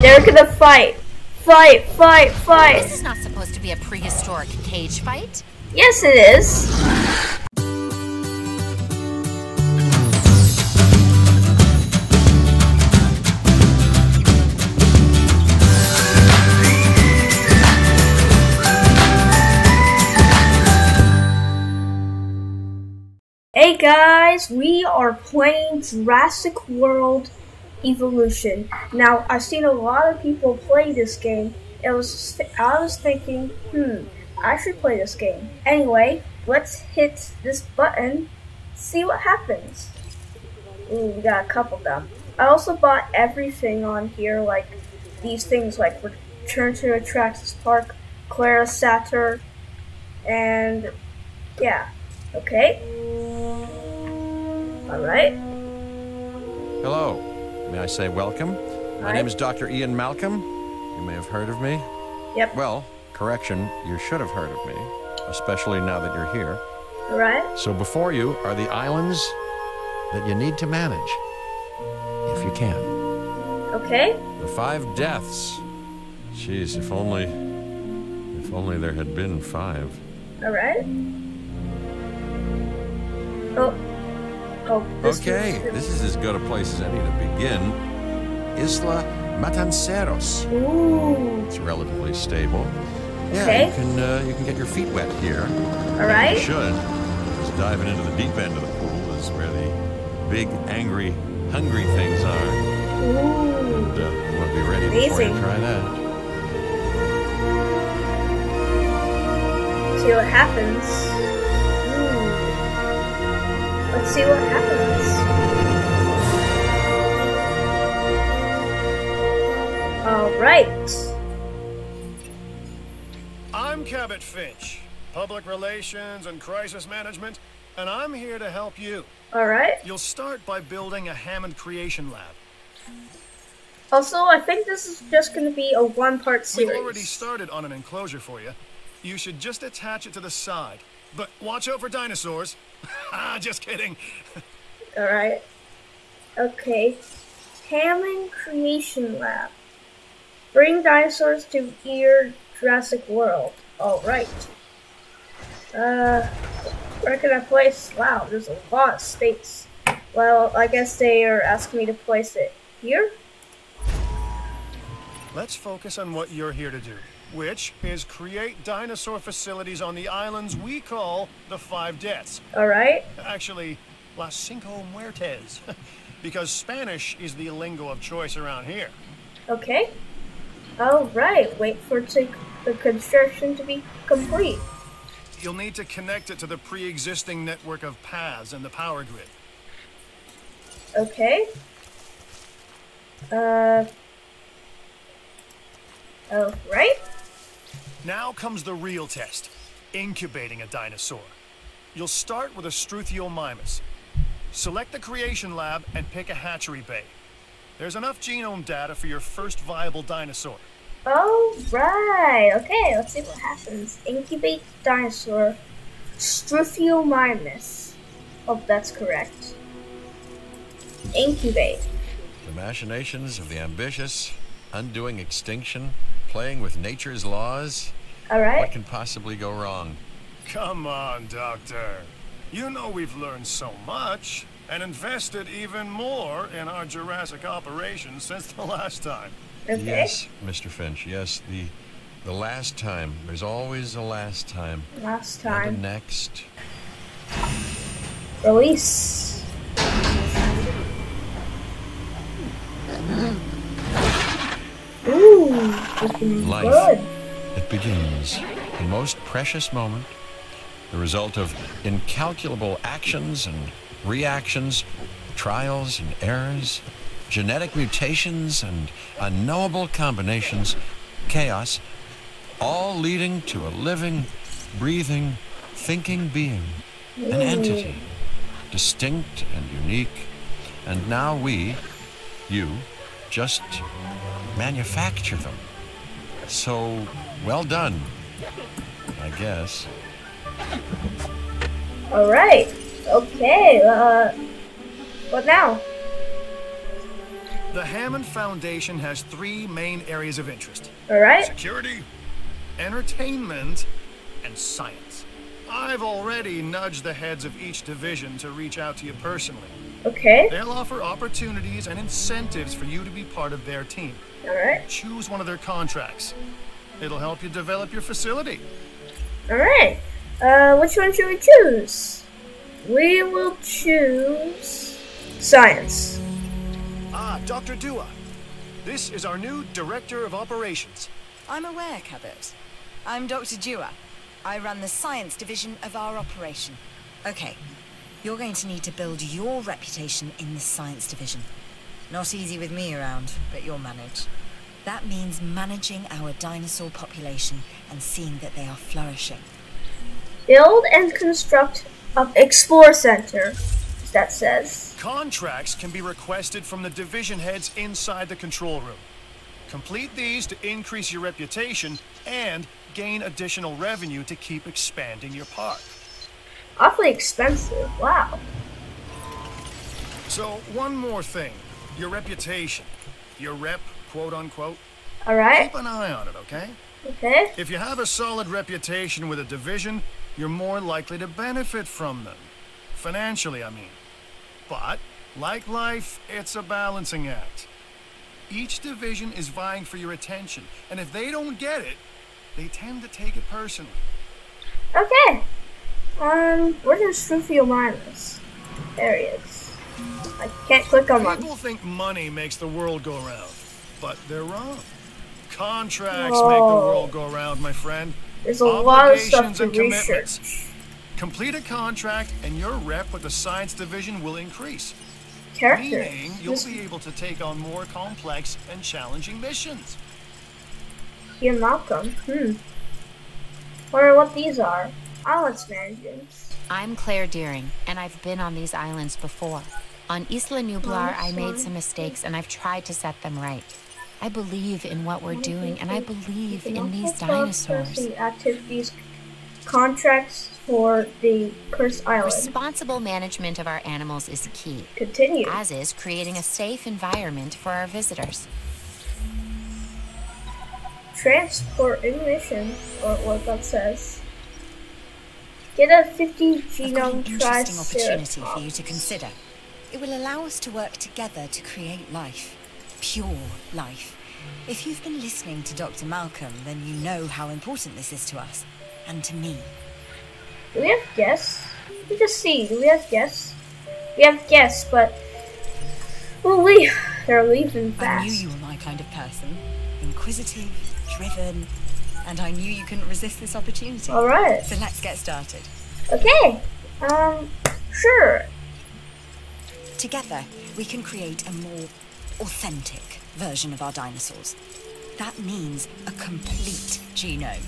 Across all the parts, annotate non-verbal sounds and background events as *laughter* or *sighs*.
They're gonna fight. Fight, fight, fight. This is not supposed to be a prehistoric cage fight. Yes, it is. Hey guys, we are playing Jurassic World Evolution. Now, I've seen a lot of people play this game. It was I was thinking, hmm, I should play this game. Anyway, let's hit this button, see what happens. Ooh, we got a couple of them. I also bought everything on here, like these things like Return to Atraxis Park, Clara Sator, and yeah. Okay. Alright. Hello. May I say welcome? My name is Dr. Ian Malcolm. You may have heard of me. Yep. Well, correction, you should have heard of me, especially now that you're here. Alright. So before you are the islands that you need to manage, if you can. Okay. The five deaths. Jeez, if only, if only there had been five. Alright. Oh. Oh, this Okay, is- this is as good a place as any to begin. Isla Matanceros. Ooh. It's relatively stable. Yeah, Okay. you can uh, you can get your feet wet here. All right. You should. Just diving into the deep end of the pool is where the big, angry, hungry things are. Ooh. And, uh, you want to be ready before you try that. See what happens. Let's see what happens. Alright. I'm Cabot Finch, Public Relations and Crisis Management, and I'm here to help you. Alright. You'll start by building a Hammond Creation Lab. Also, I think this is just going to be a one-part series. We've already started on an enclosure for you. You should just attach it to the side. But watch out for dinosaurs. *laughs* Ah, just kidding. Alright. Okay. Hammond Creation Lab. Bring dinosaurs to your Jurassic World. Alright. Uh, where can I place? Wow, there's a lot of space. Well, I guess they are asking me to place it here? Let's focus on what you're here to do, which is create dinosaur facilities on the islands we call the Five Deaths. Alright. Actually, Las Cinco Muertes, *laughs* because Spanish is the lingo of choice around here. Okay. Alright, wait for the construction to be complete. You'll need to connect it to the pre-existing network of paths and the power grid. Okay. Uh. Oh, right? Now comes the real test, incubating a dinosaur. You'll start with a Struthiomimus. Select the creation lab and pick a hatchery bay. There's enough genome data for your first viable dinosaur. Oh, right. Okay, let's see what happens. Incubate dinosaur. Struthiomimus. Hope that's correct. Incubate. The machinations of the ambitious, undoing extinction, playing with nature's laws. What can possibly go wrong? Come on, Doctor. You know we've learned so much and invested even more in our Jurassic operations since the last time. Okay. Yes, Mr. Finch. Yes, the the last time. There's always a last time. Last And a time. next. Release. Ooh, looking Life. good. It begins. The most precious moment, the result of incalculable actions and reactions, trials and errors, genetic mutations and unknowable combinations, chaos, all leading to a living, breathing, thinking being, an entity, distinct and unique. And now we, you, just manufacture them. So, well done, I guess. Alright. Okay, uh. What now? The Hammond Foundation has three main areas of interest Alright. security, entertainment, and science. I've already nudged the heads of each division to reach out to you personally. Okay. They'll offer opportunities and incentives for you to be part of their team. Alright. Choose one of their contracts. It'll help you develop your facility. Alright. Uh, which one should we choose? We will choose science. Ah, Dr. Dua. This is our new Director of Operations. I'm aware, Cabot. I'm Dr. Dua. I run the science division of our operation. Okay, you're going to need to build your reputation in the science division. Not easy with me around, but you'll manage. That means managing our dinosaur population and seeing that they are flourishing. Build and construct of Explore Center. That says. Contracts can be requested from the division heads inside the control room. Complete these to increase your reputation and gain additional revenue to keep expanding your park. Awfully expensive. Wow. So, one more thing your reputation. Your rep, quote unquote. Alright. Keep an eye on it, okay? Okay. If you have a solid reputation with a division, you're more likely to benefit from them. Financially, I mean. But, like life, it's a balancing act. Each division is vying for your attention, and if they don't get it, they tend to take it personally. Okay. Um, where's Strufio Minus? There he is. I can't click on one. People think money makes the world go round, but they're wrong. Contracts make the world go round, my friend. There's a lot of stuff to and commitments. research. Complete a contract, and your rep with the science division will increase. Character. Meaning, you'll be able to take on more complex and challenging missions. Ian Malcolm. Hmm. Wonder what these are. Islands management. I'm Claire Dearing, and I've been on these islands before. On Isla Nublar, I made some mistakes, and I've tried to set them right. I believe in what we're doing, and I believe in these dinosaurs. Activities, contracts for the cursed island. Responsible management of our animals is key, Continue. as is creating a safe environment for our visitors. Transport ignition, or what that says. Get a 50 I've got genome an interesting opportunity for you to consider. It will allow us to work together to create life. Pure life. If you've been listening to Dr. Malcolm, then you know how important this is to us. And to me. Do we have guests? Me just see. Do we have guests? We have guests, but well, we *laughs* they're leaving fast. I knew you were my kind of person. Inquisitive, driven, and I knew you couldn't resist this opportunity. All right. So let's get started. Okay. Um. Sure. Together, we can create a more authentic version of our dinosaurs. That means a complete genome.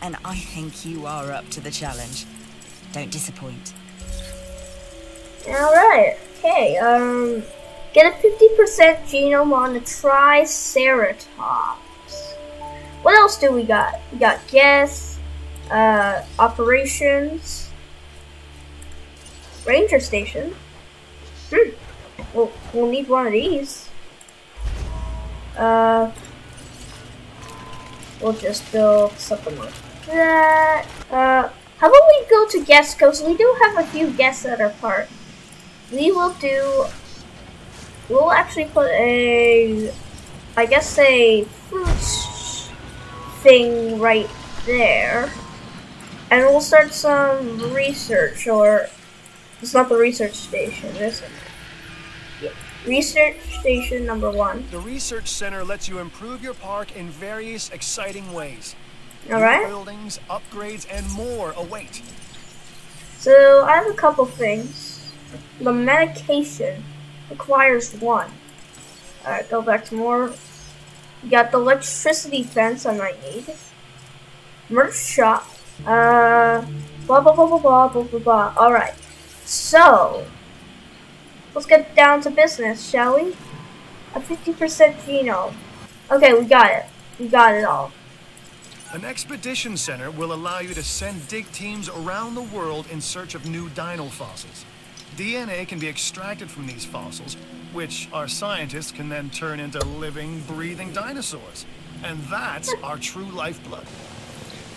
And I think you are up to the challenge. Don't disappoint. All right. Okay. Um. Get a 50% genome on the Triceratops. What else do we got? We got guests, uh, operations, ranger station. Hmm. We'll, we'll need one of these. Uh, we'll just build something like that. Uh, how about we go to guests? Because we do have a few guests at our park. We will do. We'll actually put a, I guess a fruits thing right there, and we'll start some research. Or it's not the research station, is it? Research station number one. The research center lets you improve your park in various exciting ways. All right. New buildings, upgrades, and more await. So I have a couple things. The medication requires one. All right, go back to more. You got the electricity fence I might need. Merch shop. Uh, blah blah blah blah blah blah blah. blah. All right. So let's get down to business, shall we? A 50% genome. Okay, we got it. We got it all. An expedition center will allow you to send dig teams around the world in search of new dino fossils. DNA can be extracted from these fossils, which our scientists can then turn into living, breathing dinosaurs. And that's *laughs* our true lifeblood.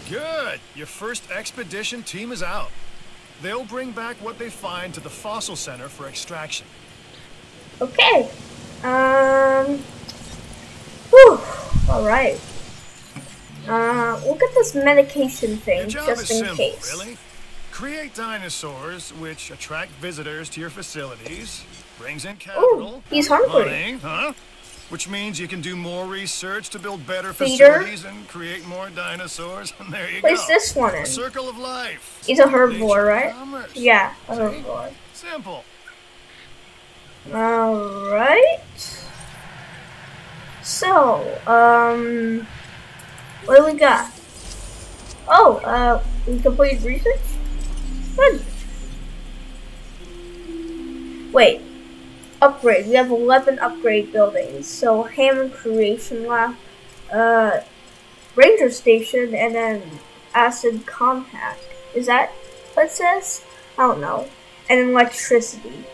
Good. Your first expedition team is out. They'll bring back what they find to the fossil center for extraction. Okay. Um. Whew. All right. Uh, we'll get this medication thing just is in simple, case. really. Create dinosaurs which attract visitors to your facilities, brings in capital, he's hungry. money, huh? Which means you can do more research to build better facilities and create more dinosaurs. And *laughs* there you Where's go. this one in? A circle of life. He's a herbivore, right? commerce. Yeah, a herbivore. Simple. All right. So, um, what do we got? Oh, uh, we completed research. Good. Wait, upgrade. We have eleven upgrade buildings. So Hammond Creation Lab, uh, Ranger Station, and then Acid Compact. Is that what it says? I don't know. And electricity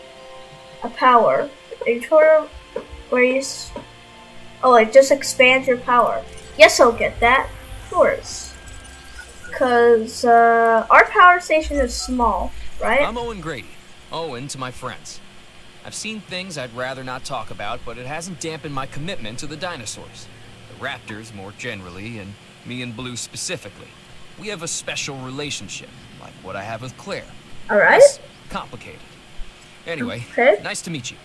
a power. A total where you Oh, it just expands your power. Yes, I'll get that. Of course. Cause uh, our power station is small, right? I'm Owen Grady. Owen to my friends. I've seen things I'd rather not talk about, but it hasn't dampened my commitment to the dinosaurs. The raptors, more generally, and me and Blue specifically. We have a special relationship, like what I have with Claire. All right. It's complicated. Anyway, Okay. nice to meet you.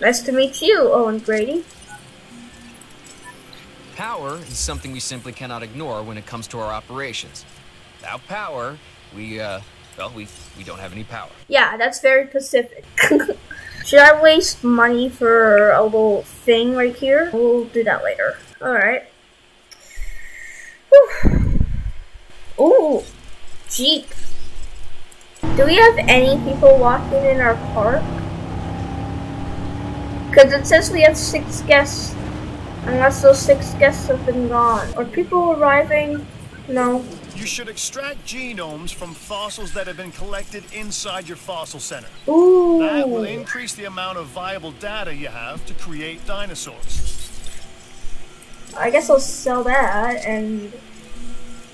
Nice to meet you, Owen Grady. Power is something we simply cannot ignore when it comes to our operations. Without power, we, uh, well, we, we don't have any power. Yeah, that's very Pacific. *laughs* Should I waste money for a little thing right here? We'll do that later. Alright. Ooh, Jeep. Do we have any people walking in our park? Because it says we have six guests. Unless those six guests have been gone. Are people arriving? No. You should extract genomes from fossils that have been collected inside your fossil center. Ooh. That will increase the amount of viable data you have to create dinosaurs. I guess I'll sell that, and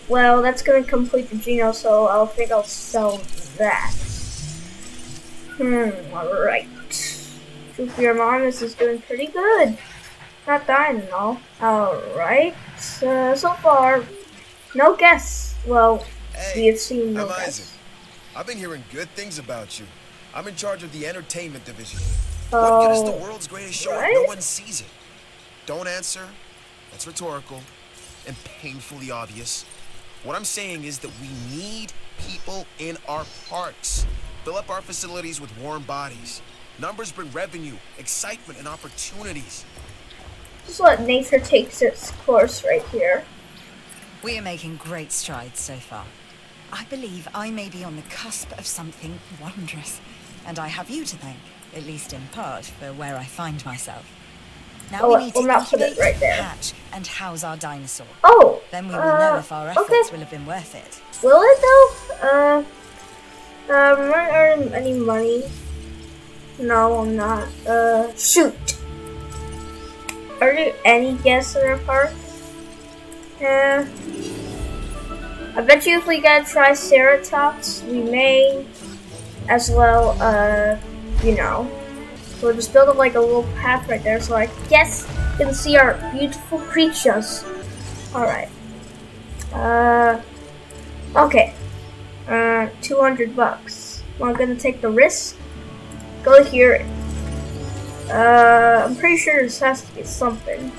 well, that's gonna complete the genome, so I'll think I'll sell that. Hmm. All right. Truth your mom, this is doing pretty good. Not dying and all. All right. Uh, so far, no guess. Well, we have seen no I'm guess. Isaac. I've been hearing good things about you. I'm in charge of the entertainment division. Oh, what good is the oh, world's greatest show right? if no one sees it? Don't answer. That's rhetorical and painfully obvious. What I'm saying is that we need people in our parks. Fill up our facilities with warm bodies. Numbers bring revenue, excitement, and opportunities. Just let nature takes its course right here. We are making great strides so far. I believe I may be on the cusp of something wondrous, and I have you to thank, at least in part, for where I find myself. Now Oh, we need we'll to incubate, right there. hatch, and house our dinosaur. Oh. Then we will uh, know if our efforts okay. will have been worth it. Will it though? Uh, uh, I'm not earning any money. No, I'm not. Uh, shoot. Are there any guests in our park? Yeah. I bet you if we got Triceratops, we may as well, uh, you know. So we'll just build up like a little path right there so I guess you can see our beautiful creatures. Alright. Uh, Okay. Uh, 200 bucks. Well, I'm gonna take the risk. Go here. Uh, I'm pretty sure this has to be something.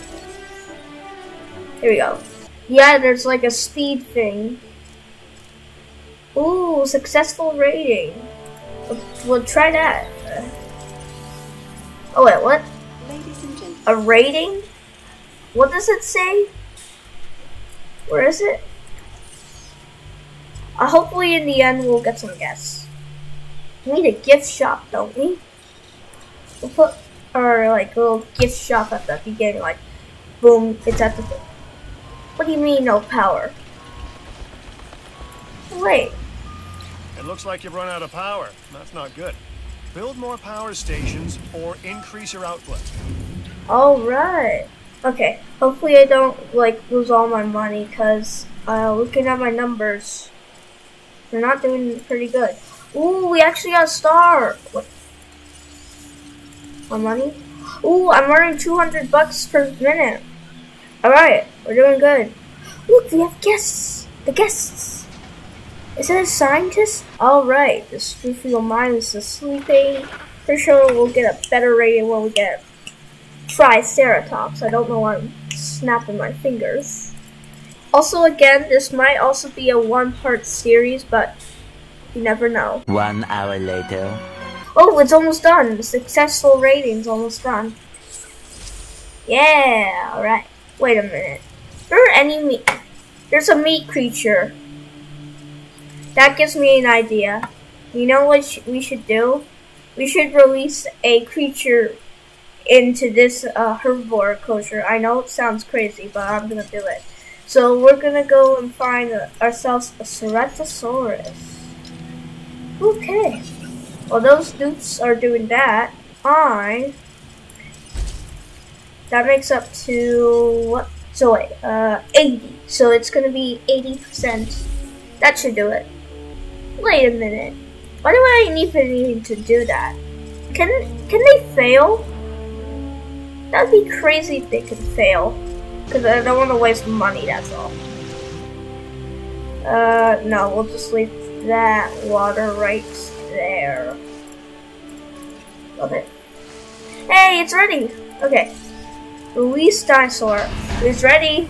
Here we go. Yeah, there's like a speed thing. Ooh, successful rating. We'll, try that. Oh wait, what? Ladies and gentlemen, A rating? What does it say? Where is it? Uh, hopefully, in the end, we'll get some guests. We need a gift shop, don't we? We'll put our like little gift shop at the beginning, like boom, it's at the. What do you mean no power? Wait, It looks like you've run out of power. That's not good. Build more power stations or increase your output. Alright. Okay, hopefully I don't, like, lose all my money, because, uh, looking at my numbers, we're not doing pretty good. Ooh, we actually got a star! What? My money? Ooh, I'm earning 200 bucks per minute. Alright, we're doing good. Look, we have guests! The guests! Is it a scientist? Alright, the Struthial Mine is sleeping. For sure we'll get a better rating when we get Triceratops. I don't know why I'm snapping my fingers. Also, again, this might also be a one-part series, but you never know. One hour later. Oh, it's almost done. The successful rating's almost done. Yeah, alright. Wait a minute. There are any meat. There's a meat creature. That gives me an idea. You know what sh we should do? We should release a creature into this uh, herbivore kosher. I know it sounds crazy, but I'm gonna do it. So we're gonna go and find ourselves a Ceratosaurus. Okay. While those dudes are doing that, I that makes up to what? So wait, uh, 80. So it's gonna be 80%. That should do it. Wait a minute. Why do I even need to do that? Can can they fail? That'd be crazy if they could fail. Because I don't want to waste money, that's all. Uh, no, we'll just leave that water right there. Love it. Hey, it's ready! Okay. Release dinosaur. It's ready.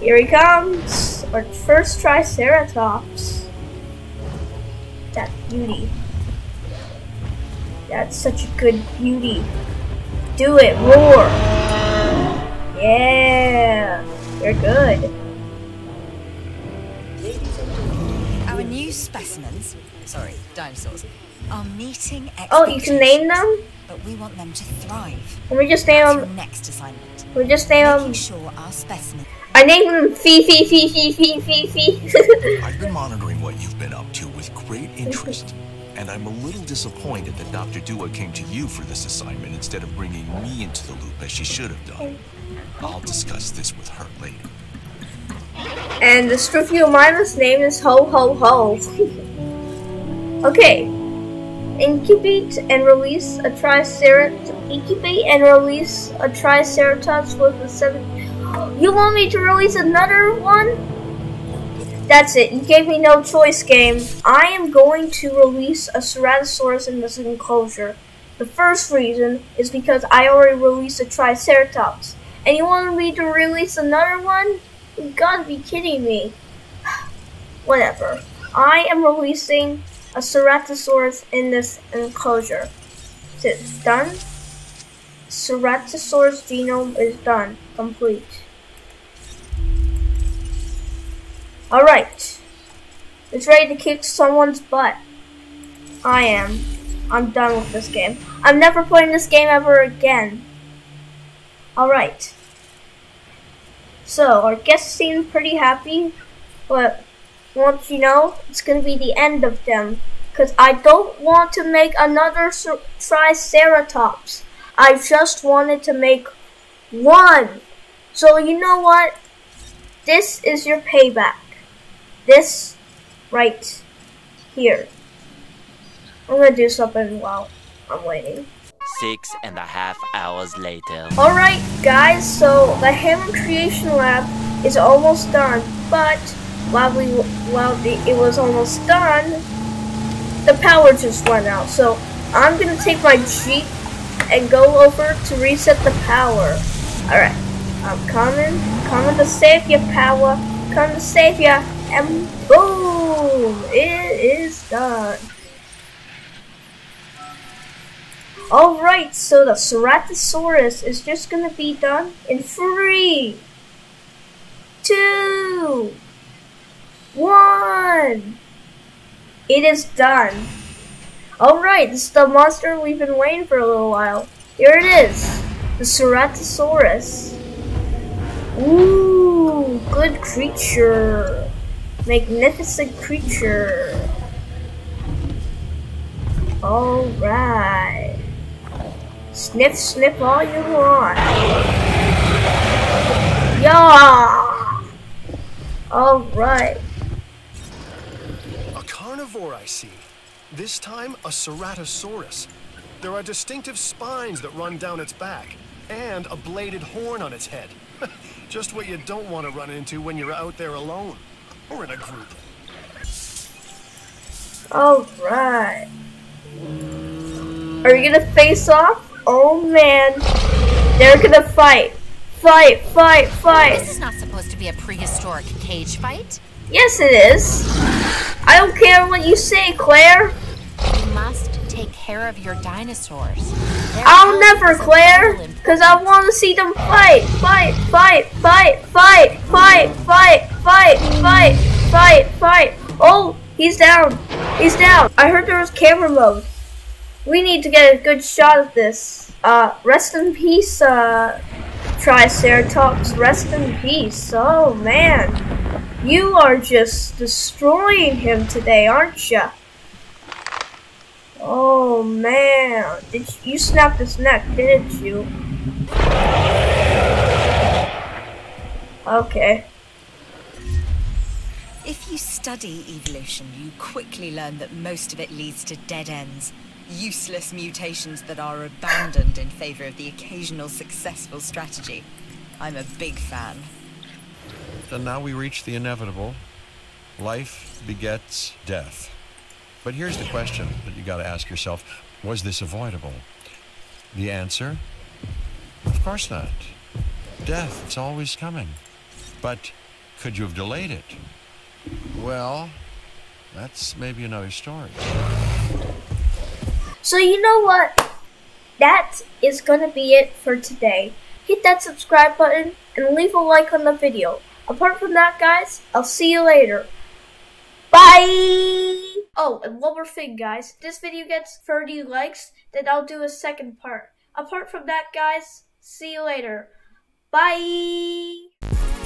Here he comes. Our first Triceratops. That beauty. That's such a good beauty. Do it, roar. Yeah, you're good. Our new specimens, sorry, dinosaurs, are meeting Oh, you can name them? But we want them to thrive. Let me just name That's them. next assignment. We just name Making them. sure our specimen. I named them Fee Fee Fee Fee Fee Fee Fee. *laughs* I've been monitoring what you've been up to with great interest, and I'm a little disappointed that Dr. Dua came to you for this assignment instead of bringing me into the loop as she should have done. I'll discuss this with her later. and the Struthiomimus name is Ho Ho Ho. *laughs* okay. Incubate and release a Triceratops. Incubate and release a Triceratops with a seven. You want me to release another one? That's it. You gave me no choice, game. I am going to release a Ceratosaurus in this enclosure. The first reason is because I already released a Triceratops. And you want me to release another one? You gotta be kidding me. *sighs* Whatever. I am releasing a Ceratosaurus in this enclosure. Is it done? Ceratosaurus genome is done. Complete. Alright. It's ready to kick someone's butt. I am. I'm done with this game. I'm never playing this game ever again. Alright. So, our guests seem pretty happy, but once you know, it's gonna be the end of them. Because I don't want to make another cer- Triceratops. I just wanted to make one. So, you know what? This is your payback. This right here. I'm gonna do something while I'm waiting. Six and a half hours later. Alright guys, so the Hammer Creation Lab is almost done, but while we while the, it was almost done, the power just went out. So I'm gonna take my Jeep and go over to reset the power. Alright, I'm coming, coming to save you, power, coming to save you, and boom, it is done. Alright, so the Ceratosaurus is just gonna be done in three, two, one. It is done. Alright, this is the monster we've been waiting for a little while. Here it is, the Ceratosaurus. Ooh, good creature. magnificent creature. Alright. Sniff, sniff all you want. Yeah! Alright. A carnivore, I see. This time, a Ceratosaurus. There are distinctive spines that run down its back, and a bladed horn on its head. *laughs* Just what you don't want to run into when you're out there alone, or in a group. Alright. Are you gonna face off? Oh man. They're gonna fight. Fight, fight, fight. This is not supposed to be a prehistoric cage fight. Yes, it is. I don't care what you say, Claire. You must take care of your dinosaurs. Their I'll never, Claire, because I want to see them fight, fight, fight, fight, fight, fight, fight, fight, fight, fight, fight. Oh, he's down. He's down. I heard there was camera mode. We need to get a good shot of this. Uh, rest in peace, uh, Triceratops. Rest in peace. Oh, man. You are just destroying him today, aren't you? Oh man, did you, you snapped his neck, didn't you? Okay. If you study evolution, you quickly learn that most of it leads to dead ends. Useless mutations that are abandoned in favor of the occasional successful strategy. I'm a big fan. And now we reach the inevitable. Life begets death. But here's the question that you got to ask yourself Was this avoidable? The answer? Of course not. Death, it's always coming. But could you have delayed it? Well, that's maybe another story. So you know what? That is gonna be it for today. Hit that subscribe button and leave a like on the video. Apart from that, guys, I'll see you later. Bye! Oh, and one more thing, guys. This video gets 30 likes, then I'll do a second part. Apart from that, guys, see you later. Bye!